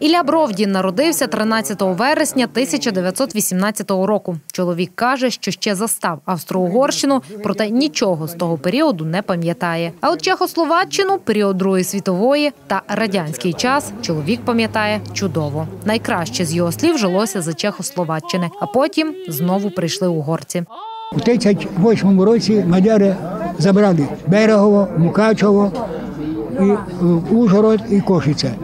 Ілля Бровдін народився 13 вересня 1918 року. Чоловік каже, що ще застав Австро-Угорщину, проте нічого з того періоду не пам'ятає. А от Чехословаччину, період Другої світової та радянський час чоловік пам'ятає чудово. Найкраще з його слів жилося за Чехословаччини, а потім знову прийшли угорці. У 38 році мадяри забрали Берегово, Мукачево, і е, Ужгород і Кошиця.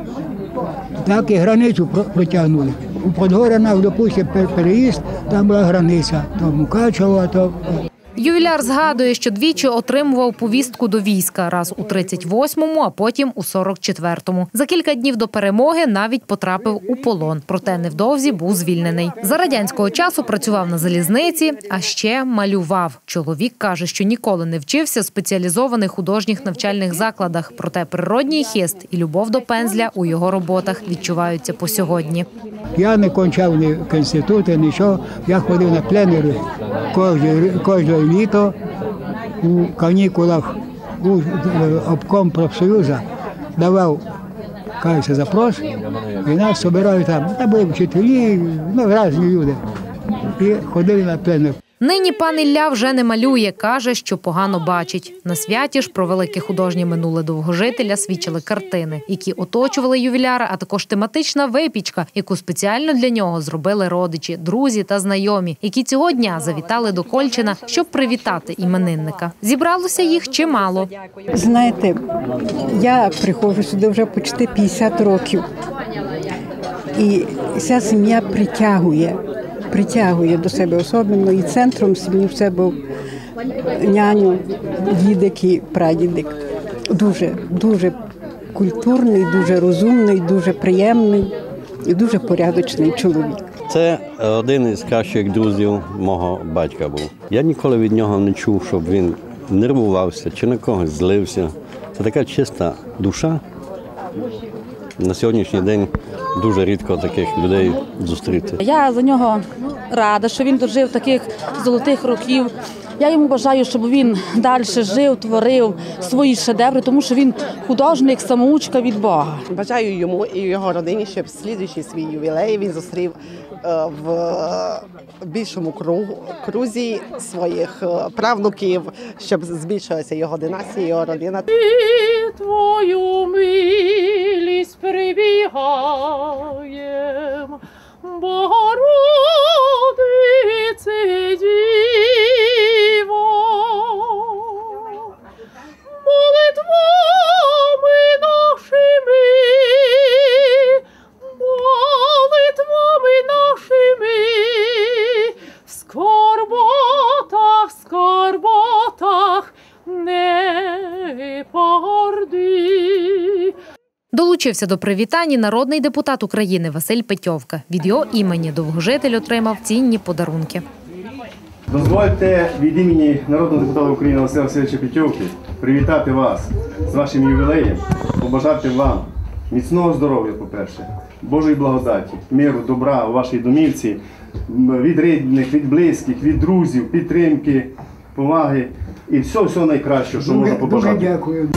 Так і границю протягнули. У Подгорянах, допустим, пер- переїзд, там була границя. То Мукачева, то Ювіляр згадує, що двічі отримував повістку до війська раз у 38-му, а потім у 44-му. За кілька днів до перемоги навіть потрапив у полон, проте невдовзі був звільнений. За радянського часу працював на залізниці, а ще малював. Чоловік каже, що ніколи не вчився в спеціалізованих художніх навчальних закладах, проте природній хист і любов до пензля у його роботах відчуваються по сьогодні. я не кончав ні інститути, нічого. Я ходив на пленери кожне, кожне літо у канікулах у е, обком профсоюзу давав кажеться, запрос, і нас збирали там, там були вчителі, ну, різні люди. І ходили на пленер. Нині пан Ілля вже не малює, каже, що погано бачить. На святі ж про велике художнє минуле довгожителя свідчили картини, які оточували ювіляра, а також тематична випічка, яку спеціально для нього зробили родичі, друзі та знайомі, які цього дня завітали до Кольчина, щоб привітати іменинника. Зібралося їх чимало. Знаєте, я приходжу сюди вже почти 50 років. І вся сім'я притягує, притягує до себе особливо. І центром сім'ї все був няню, дідик і прадідик. Дуже, дуже культурний, дуже розумний, дуже приємний і дуже порядочний чоловік. Це один із кращих друзів мого батька був. Я ніколи від нього не чув, щоб він нервувався чи на когось злився. Це така чиста душа. На сьогоднішній день дуже рідко таких людей зустріти. Я за нього рада, що він дожив таких золотих років. Я йому бажаю, щоб він далі жив, творив свої шедеври, тому що він художник, самоучка від Бога. Бажаю йому і його родині, щоб слідуючий свій ювілей він зустрів е, в е, більшому кругу, крузі своїх е, правнуків, щоб збільшилася його династія, його родина. Твою милість прибігаєм, Богородице Діво, молитвами нашими, молитвами нашими, в скорботах, скорботах не погорди. Долучився до привітань народний депутат України Василь Петьовка. Від його імені довгожитель отримав цінні подарунки. Дозвольте від імені народного депутата України Василя Васильовича Петьовки привітати вас з вашим ювілеєм, побажати вам міцного здоров'я, по-перше, Божої благодаті, миру, добра у вашій домівці, від рідних, від близьких, від друзів, підтримки, поваги і всього всього найкращого, що можна Дуже, дуже побажати. дякую.